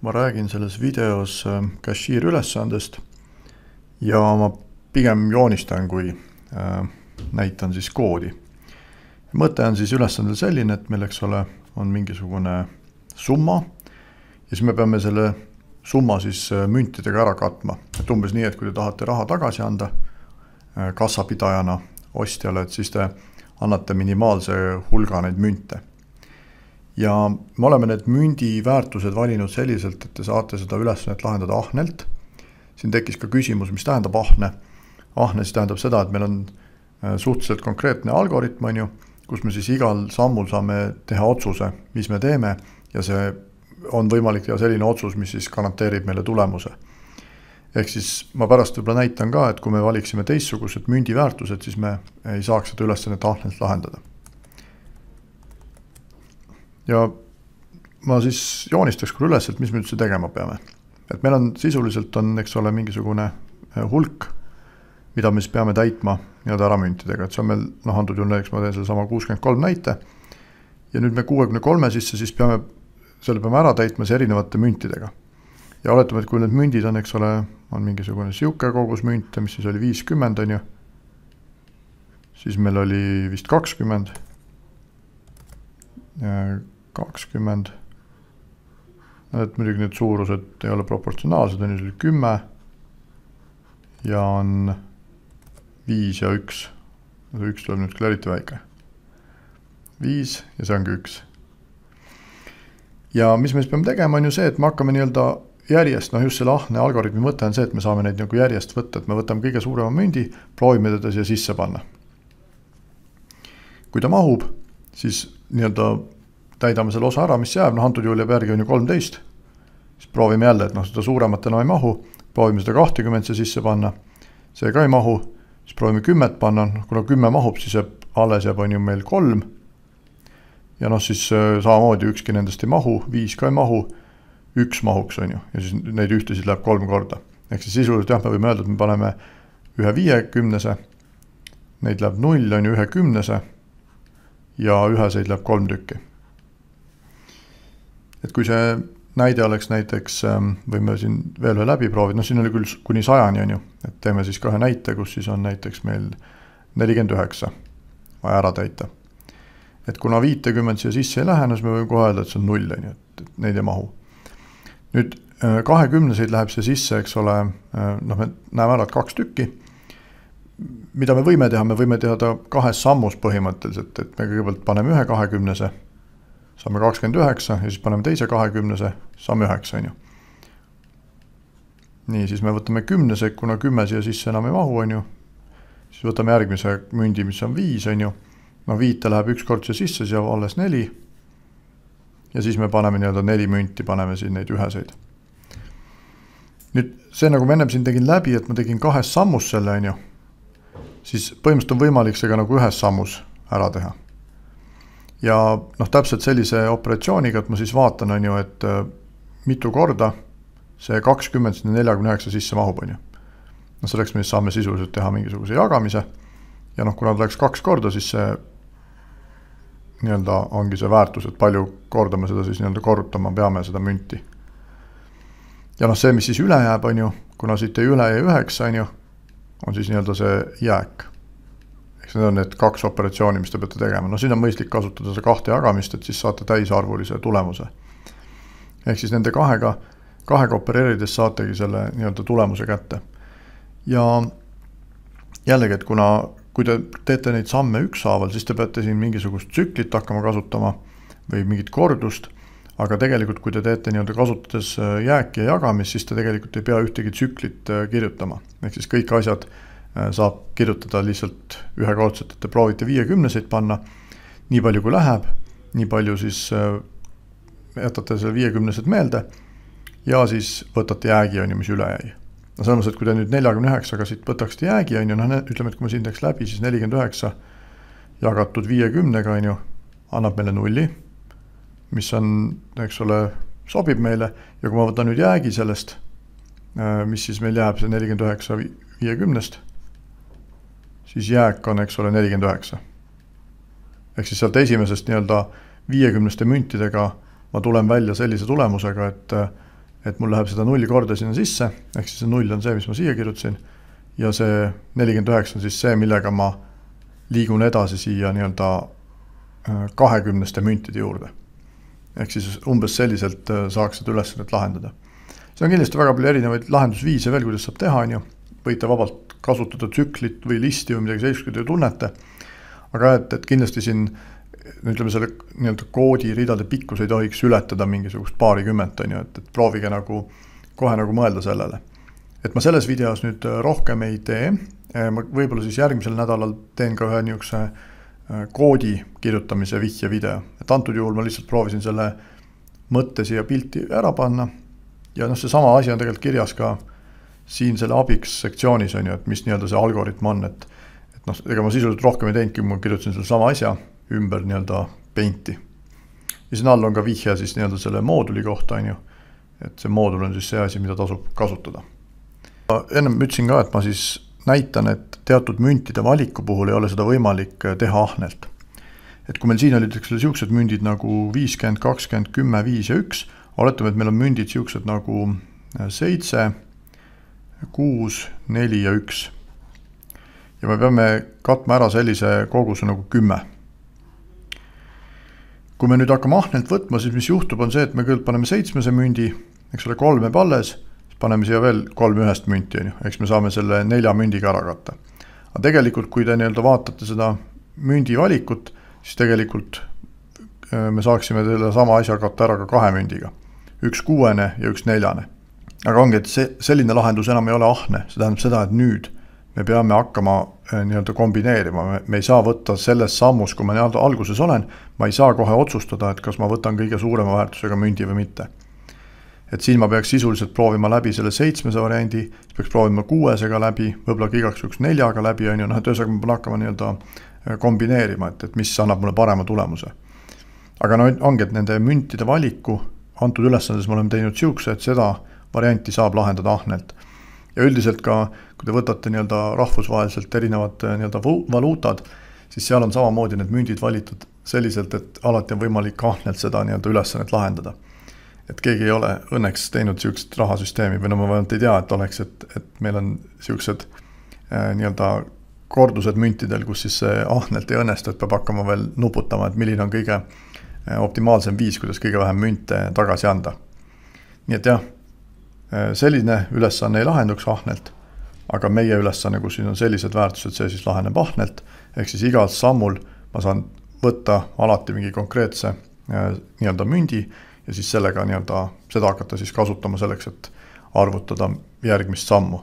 ma räägin selles videos äh, cashier ülesandest ja ma pigem joonistan, kui äh, näitan siis koodi. mõte on siis ülesandel selline, et meil, eks ole, on mingisugune summa ja siis me peame selle summa siis äh, müntidega ära katma, et umbes nii, et kui te tahate raha tagasi anda kassapidajana ostjale, et siis te annate minimaalse hulga neid münte ja me oleme need mündi väärtused valinud selliselt, et te saate seda ülesannet lahendada ahnelt. siin tekkis ka küsimus, mis tähendab ahne. ahne siis tähendab seda, et meil on äh, suhteliselt konkreetne algoritm, on ju, kus me siis igal sammul saame teha otsuse, mis me teeme ja see on võimalik teha selline otsus, mis siis garanteerib meile tulemuse. ehk siis ma pärast võib-olla näitan ka, et kui me valiksime teistsugused mündi väärtused, siis me ei saaks seda ülesannet ahnelt lahendada ja ma siis joonistaks küll üles, et mis me üldse tegema peame. et meil on sisuliselt on, eks ole, mingisugune äh, hulk, mida me siis peame täitma nii-öelda äramüntidega, et see on meil noh, antud juhul näiteks ma teen sedasama kuuskümmend kolm näite. ja nüüd me kuuekümne kolme sisse siis peame, selle peame ära täitma siis erinevate müntidega. ja oletame, et kui need mündid on, eks ole, on mingisugune sihuke kogus münte, mis siis oli viiskümmend, on ju. siis meil oli vist kakskümmend kakskümmend. et muidugi need suurused ei ole proportsionaalsed, on ju, see oli kümme. ja on viis ja üks. üks tuleb nüüd küll eriti väike. viis ja see ongi üks. ja mis me siis peame tegema, on ju see, et me hakkame nii-öelda järjest, noh just selle ahne algoritmi mõte on see, et me saame neid nagu järjest võtta, et me võtame kõige suurema mündi, proovime teda siia sisse panna. kui ta mahub, siis nii-öelda täidame selle osa ära, mis jääb, noh antud juhul jääb järgi on ju kolmteist. siis proovime jälle, et noh, seda suuremat enam ei mahu, proovime seda kahtekümmet siia sisse panna. see ka ei mahu, siis proovime kümmet panna, noh kuna kümme mahub, siis jääb, alles jääb, on ju meil kolm. ja noh, siis äh, samamoodi ükski nendest ei mahu, viis ka ei mahu, üks mahuks, on ju, ja siis neid ühtesid läheb kolm korda. ehk siis sisuliselt jah, me võime öelda, et me paneme ühe viiekümnese, neid läheb null, on ju, ühe kümnese ja üheseid läheb kolm tükki et kui see näide oleks näiteks, ähm, võime siin veel ühe läbi proovida, noh, siin oli küll kuni sajani, on ju, et teeme siis ka ühe näite, kus siis on näiteks meil nelikümmend üheksa vaja ära täita. et kuna viitekümmet siia sisse ei lähe, no siis me võime kohe öelda, et see on null, on ju, et, et neid ei mahu. nüüd äh, kahekümneseid läheb siia sisse, eks ole, äh, noh, me näeme ära, et kaks tükki. mida me võime teha, me võime teha ta kahes sammus põhimõtteliselt, et me kõigepealt paneme ühe kahekümnese saame kakskümmend üheksa ja siis paneme teise kahekümnese, saame üheksa, on ju. nii, siis me võtame kümnese, kuna kümme siia sisse enam ei mahu, on ju. siis võtame järgmise mündi, mis on viis, on ju. no viite läheb üks kord siia sisse, siis jääb alles neli. ja siis me paneme nii-öelda neli münti, paneme siin neid üheseid. nüüd see, nagu ma ennem siin tegin läbi, et ma tegin kahes sammus selle, on ju. siis põhimõtteliselt on võimalik see ka nagu ühes sammus ära teha ja noh, täpselt sellise operatsiooniga, et ma siis vaatan, on ju, et äh, mitu korda see kakskümmend sinna neljakümne üheksa sisse mahub, on ju. noh, selleks me siis saame sisuliselt teha mingisuguse jagamise ja noh, kuna ta läks kaks korda, siis see nii-öelda ongi see väärtus, et palju korda me seda siis nii-öelda korrutama peame, seda münti. ja noh, see, mis siis üle jääb, on ju, kuna siit jäi üle jäi üheksa, on ju, on siis nii-öelda see jääk eks need on need kaks operatsiooni, mis te peate tegema, no siin on mõistlik kasutada seda kahte jagamist, et siis saate täisarvulise tulemuse. ehk siis nende kahega, kahega opereerides saategi selle nii-öelda tulemuse kätte. ja jällegi, et kuna, kui te teete neid samme ükshaaval, siis te peate siin mingisugust tsüklit hakkama kasutama või mingit kordust, aga tegelikult, kui te teete nii-öelda kasutades jääki ja jagamist, siis te tegelikult ei pea ühtegi tsüklit äh, kirjutama, ehk siis kõik asjad saab kirjutada lihtsalt ühekordselt, et te proovite viiekümneseid panna, nii palju kui läheb, nii palju siis äh, jätate selle viiekümnesed meelde ja siis võtate jäägi, on ju, mis üle jäi. no selles mõttes, et kui te nüüd neljakümne üheksaga siit võtaksite jäägi, on ju, noh, ütleme, et kui ma siin teeks läbi, siis nelikümmend üheksa jagatud viiekümnega, on ju, annab meile nulli, mis on, eks ole, sobib meile ja kui ma võtan nüüd jäägi sellest, äh, mis siis meil jääb, see nelikümmend üheksa viiekümnest siis jääk on, eks ole, nelikümmend üheksa. ehk siis sealt esimesest nii-öelda viiekümneste müntidega ma tulen välja sellise tulemusega, et et mul läheb seda nulli korda sinna sisse, ehk siis see null on see, mis ma siia kirjutasin, ja see nelikümmend üheksa on siis see, millega ma liigun edasi siia nii-öelda äh, kahekümneste müntide juurde. ehk siis umbes selliselt äh, saaks seda ülesannet lahendada. see on kindlasti väga palju erinevaid lahendusviise veel, kuidas saab teha, on ju, võite vabalt kasutada tsüklit või listi või midagi sellist, kui te tunnete, aga et, et kindlasti siin ütleme, selle nii-öelda koodiridade pikkus ei tohiks ületada mingisugust paarikümmet, on ju, et, et proovige nagu kohe nagu mõelda sellele. et ma selles videos nüüd äh, rohkem ei tee, äh, ma võib-olla siis järgmisel nädalal teen ka ühe niisuguse äh, koodi kirjutamise vihje video, et antud juhul ma lihtsalt proovisin selle mõtte siia pilti ära panna. Ja noh, seesama asi on tegelikult kirjas ka siin selle abiks sektsioonis on ju, et mis nii-öelda see algoritm on, et et noh, ega ma sisuliselt rohkem ei teinudki, ma kirjutasin sellesama asja ümber nii-öelda paint'i. ja siin all on ka vihje siis nii-öelda selle mooduli kohta, on ju. et see moodul on siis see asi, mida tasub kasutada. ennem ütlesin ka, et ma siis näitan, et teatud müntide valiku puhul ei ole seda võimalik teha ahnelt. et kui meil siin olid, eks ole, niisugused mündid nagu viiskümmend, kakskümmend, kümme, viis ja üks, oletame, et meil on mündid niisugused nagu seitse, kuus, neli ja üks. ja me peame katma ära sellise koguse nagu kümme kui me nüüd hakkame ahnelt võtma, siis mis juhtub, on see, et me kõigepealt paneme seitsmese mündi, eks ole, kolm jääb alles, siis paneme siia veel kolm ühest münti, on ju, eks me saame selle nelja mündiga ära katta. aga tegelikult, kui te nii-öelda vaatate seda mündi valikut, siis tegelikult äh, me saaksime selle sama asja katta ära ka kahe mündiga. üks kuuene ja üks neljane. Aga ongi, et see, selline lahendus enam ei ole ahne, see tähendab seda, et nüüd me peame hakkama äh, nii-öelda kombineerima, me ei saa võtta selles sammus, kui ma nii-öelda alguses olen, ma ei saa kohe otsustada, et kas ma võtan kõige suurema väärtusega mündi või mitte. et siin ma peaks sisuliselt proovima läbi selle seitsmese variandi, peaks proovima kuuesega läbi, võib-olla ka igaks juhuks neljaga läbi, on ju, noh, et ühesõnaga ma pean hakkama nii-öelda äh, kombineerima, et, et mis annab mulle parema tulemuse. aga no ongi, et nende müntide valiku antud ülesandes me oleme teinud niisuguse, et seda varianti saab lahendada ahnelt ja üldiselt ka, kui te võtate nii-öelda rahvusvaheliselt erinevad äh, nii-öelda valuutad, siis seal on samamoodi need mündid valitud selliselt, et alati on võimalik ahnelt seda nii-öelda ülesannet lahendada. et keegi ei ole õnneks teinud niisugust rahasüsteemi või no ma vähemalt ei tea, et oleks, et, et meil on niisugused äh, nii-öelda kordused müntidel, kus siis see ahnelt ei õnnestu, et peab hakkama veel nuputama, et milline on kõige äh, optimaalsem viis, kuidas kõige vähem münte tagasi anda. nii et jah selline ülesanne ei lahenduks ahnelt, aga meie ülesanne, kus siin on sellised väärtused, see siis laheneb ahnelt, ehk siis igal sammul ma saan võtta alati mingi konkreetse äh, nii-öelda mündi ja siis sellega nii-öelda seda hakata siis kasutama selleks, et arvutada järgmist sammu